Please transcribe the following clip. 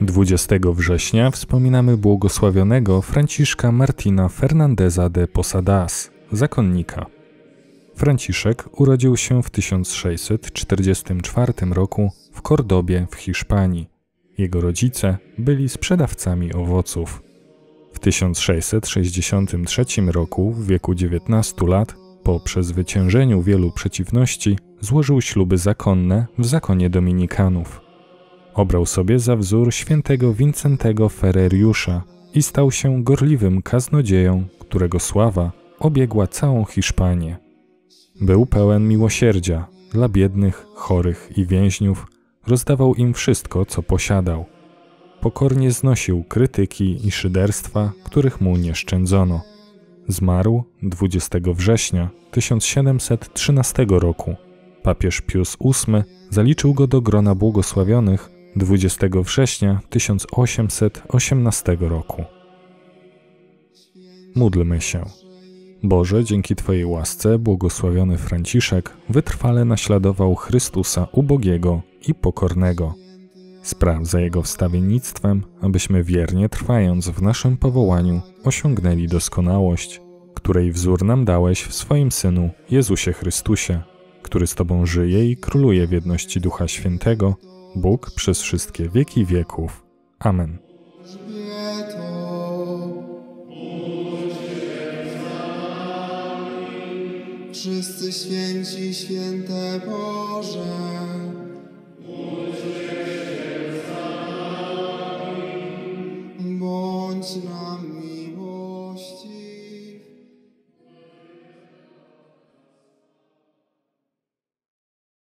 20 września wspominamy błogosławionego Franciszka Martina Fernandeza de Posadas, zakonnika. Franciszek urodził się w 1644 roku w Kordobie w Hiszpanii. Jego rodzice byli sprzedawcami owoców. W 1663 roku, w wieku 19 lat, po przezwyciężeniu wielu przeciwności, złożył śluby zakonne w zakonie dominikanów. Obrał sobie za wzór świętego Wincentego Ferreriusza i stał się gorliwym kaznodzieją, którego sława obiegła całą Hiszpanię. Był pełen miłosierdzia dla biednych, chorych i więźniów, rozdawał im wszystko, co posiadał. Pokornie znosił krytyki i szyderstwa, których mu nie szczędzono. Zmarł 20 września 1713 roku. Papież Pius VIII zaliczył go do grona błogosławionych 20 września 1818 roku. Módlmy się. Boże, dzięki Twojej łasce błogosławiony Franciszek wytrwale naśladował Chrystusa ubogiego i pokornego. Spraw za jego wstawiennictwem, abyśmy wiernie trwając w naszym powołaniu osiągnęli doskonałość, której wzór nam dałeś w swoim Synu Jezusie Chrystusie, który z Tobą żyje i króluje w jedności Ducha Świętego, Bóg przez wszystkie wieki wieków. Amen. Wszyscy święci, święte Boże.